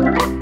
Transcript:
Bye.